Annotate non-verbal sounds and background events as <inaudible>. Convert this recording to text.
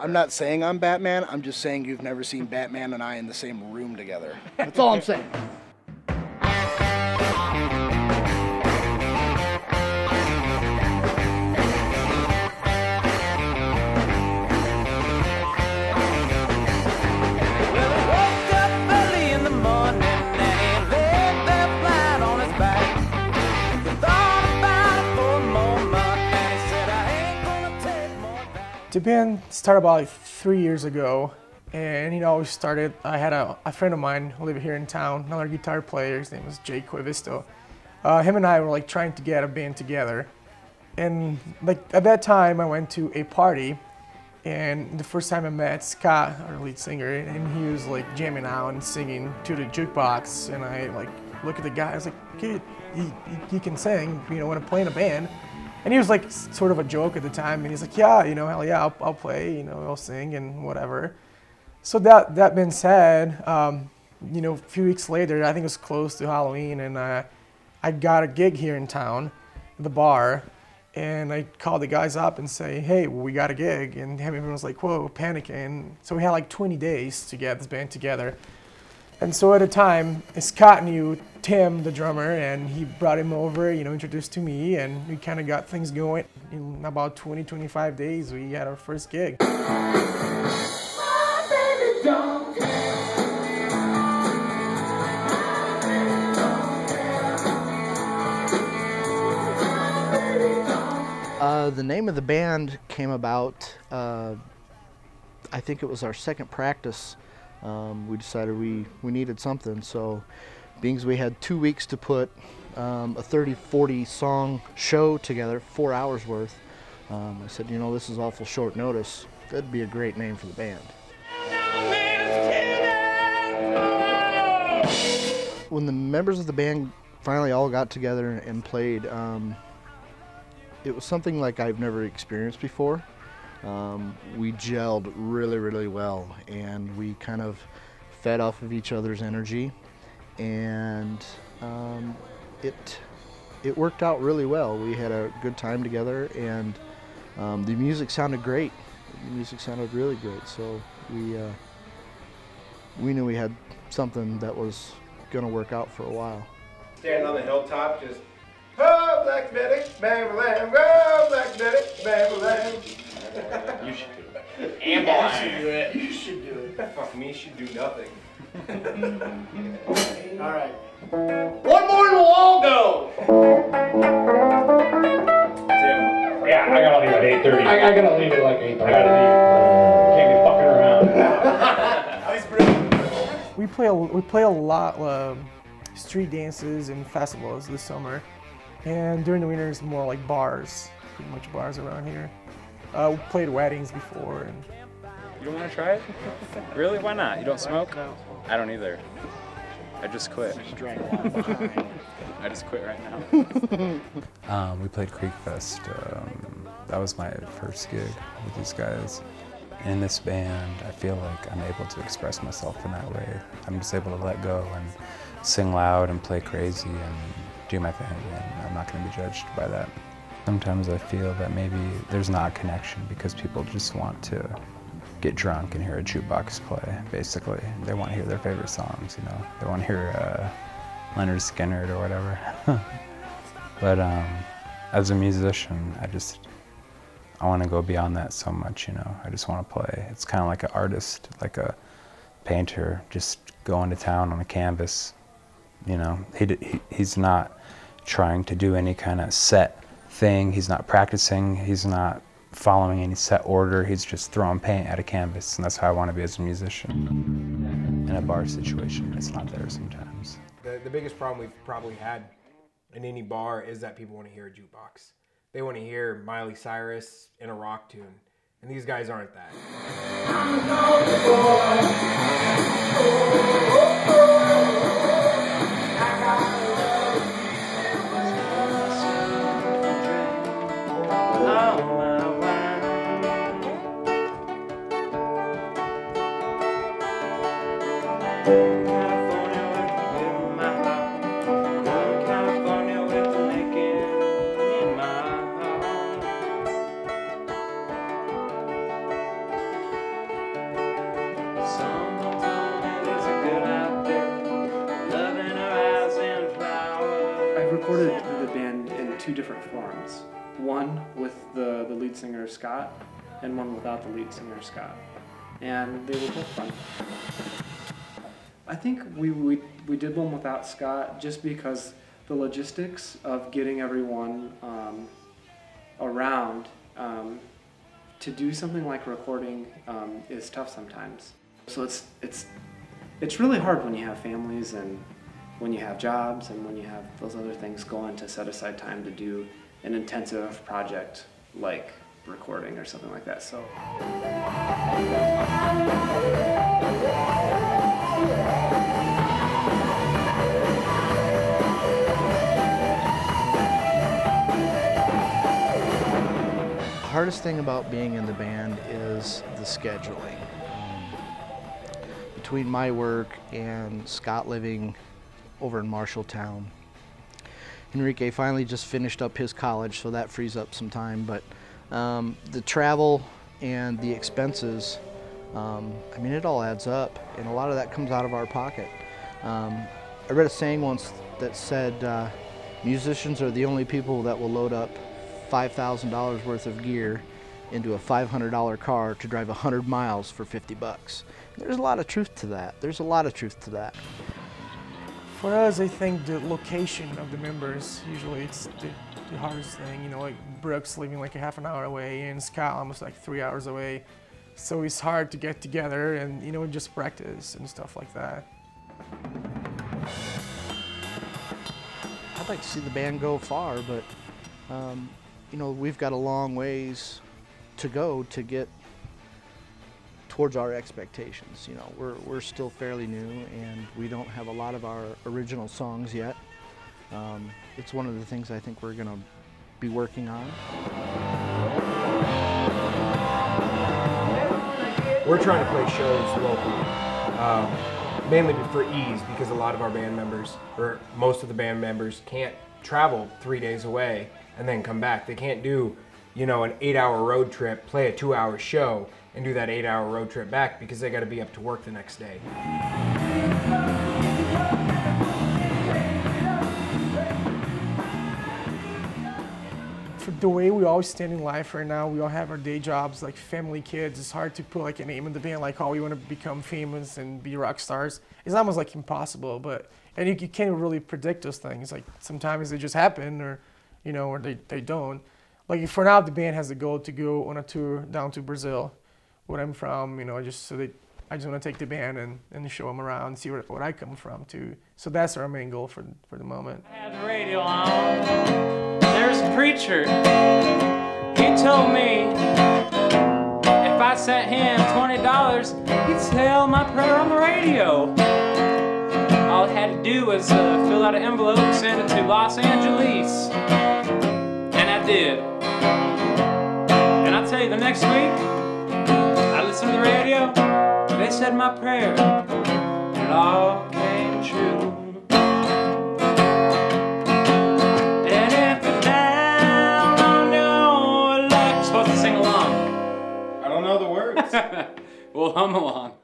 I'm not saying I'm Batman. I'm just saying you've never seen Batman and I in the same room together. That's all I'm saying. Band started about three years ago, and you know, we started. I had a, a friend of mine who lived here in town, another guitar player. His name was Jake Quivisto. Uh, him and I were like trying to get a band together, and like at that time, I went to a party, and the first time I met Scott, our lead singer, and he was like jamming out and singing to the jukebox, and I like look at the guy. I was like, kid, he, he, he can sing. You know, when I play in a band. And he was like sort of a joke at the time, and he's like, yeah, you know, hell yeah, I'll, I'll play, you know, I'll sing and whatever. So that that being said, um, you know, a few weeks later, I think it was close to Halloween, and uh, I got a gig here in town, the bar, and I called the guys up and say, hey, we got a gig, and everyone was like, whoa, panicking. So we had like 20 days to get this band together. And so at a time, Scott knew Tim, the drummer, and he brought him over, you know, introduced to me, and we kind of got things going. In about 20, 25 days, we had our first gig. Uh, the name of the band came about. Uh, I think it was our second practice. Um, we decided we, we needed something. So, being we had two weeks to put um, a 30 40 song show together, four hours worth, um, I said, you know, this is awful short notice. That'd be a great name for the band. When the members of the band finally all got together and played, um, it was something like I've never experienced before. Um, we gelled really, really well, and we kind of fed off of each other's energy, and um, it it worked out really well. We had a good time together, and um, the music sounded great. The music sounded really great, so we uh, we knew we had something that was going to work out for a while. Standing on the hilltop, just, oh, Black Betty, bam, lamb, oh, Black Betty, bam, lamb. You should do it. And blind. You should do it. Fuck me, you should do nothing. All right. One more and we'll all go. Yeah, I gotta leave at eight thirty. I, I gotta leave at like eight thirty. I gotta leave. Can't be fucking around. <laughs> We play a, we play a lot of street dances and festivals this summer, and during the winter it's more like bars, pretty much bars around here. Uh, we played weddings before, and You don't want to try it? Really? Why not? You don't smoke? I don't either. I just quit. <laughs> I just quit right now. <laughs> Um, we played Creek Fest. Um, that was my first gig with these guys. In this band, I feel like I'm able to express myself in that way. I'm just able to let go and sing loud and play crazy and do my thing, and I'm not going to be judged by that. Sometimes I feel that maybe there's not a connection because people just want to get drunk and hear a jukebox play, basically. They want to hear their favorite songs, you know. They want to hear uh, Lynyrd Skynyrd or whatever. <laughs> but um, as a musician, I just I want to go beyond that so much, you know. I just want to play. It's kind of like an artist, like a painter, just going to town on a canvas. You know, he, he he's not trying to do any kind of set thing. He's not practicing. He's not following any set order. He's just throwing paint at a canvas, and that's how I want to be as a musician. In a bar situation, it's not there sometimes. The, the biggest problem we've probably had in any bar is that people want to hear a jukebox. They want to hear Miley Cyrus in a rock tune, and these guys aren't that. Oh. i recorded the band in two different forms. One with the, the lead singer Scott, and one without the lead singer Scott. And they were both fun. I think we, we, we did one without Scott just because the logistics of getting everyone um, around um, to do something like recording um, is tough sometimes. So it's, it's, it's really hard when you have families and when you have jobs and when you have those other things going to set aside time to do an intensive project like recording or something like that. So. Hardest thing about being in the band is the scheduling. Between my work and Scott living over in Marshalltown, Enrique finally just finished up his college, so that frees up some time. But um, the travel and the expenses, um, I mean, it all adds up, and a lot of that comes out of our pocket. Um, I read a saying once that said, uh, musicians are the only people that will load up $5,000 worth of gear into a $500 car to drive 100 miles for 50 bucks. There's a lot of truth to that. There's a lot of truth to that. For us, I think the location of the members usually it's the, the hardest thing. You know, like Brooks living like a half an hour away, and Scott almost like three hours away. So it's hard to get together and you know just practice and stuff like that. I'd like to see the band go far, but um, you know we've got a long ways to go to get towards our expectations. You know, we're, we're still fairly new and we don't have a lot of our original songs yet. Um, it's one of the things I think we're going to be working on. We're trying to play shows locally, um, mainly for ease because a lot of our band members, or most of the band members, can't travel three days away and then come back. They can't do, you know, an eight-hour road trip, play a two-hour show, and do that eight-hour road trip back because they got to be up to work the next day. For the way we all stand in life right now, we all have our day jobs, like family, kids. It's hard to put like a name in the band, like, oh, we want to become famous and be rock stars. It's almost like impossible, but and you, you can't really predict those things. Like sometimes they just happen, or you know, or they, they don't. Like for now, the band has the goal to go on a tour down to Brazil, where I'm from. You know, I just so they, I just want to take the band and, and show them around, see where, where I come from too. So that's our main goal for for the moment. I had the radio on. There's a preacher. He told me if I sent him twenty dollars, he'd sell my prayer on the radio all it had to do was uh, fill out an envelope and send it to Los Angeles. And I did. And I tell you, the next week, I listened to the radio, they said my prayer, and it all came true. And if you're down on your luck, supposed to sing along. I don't know the words. <laughs> we'll hum along.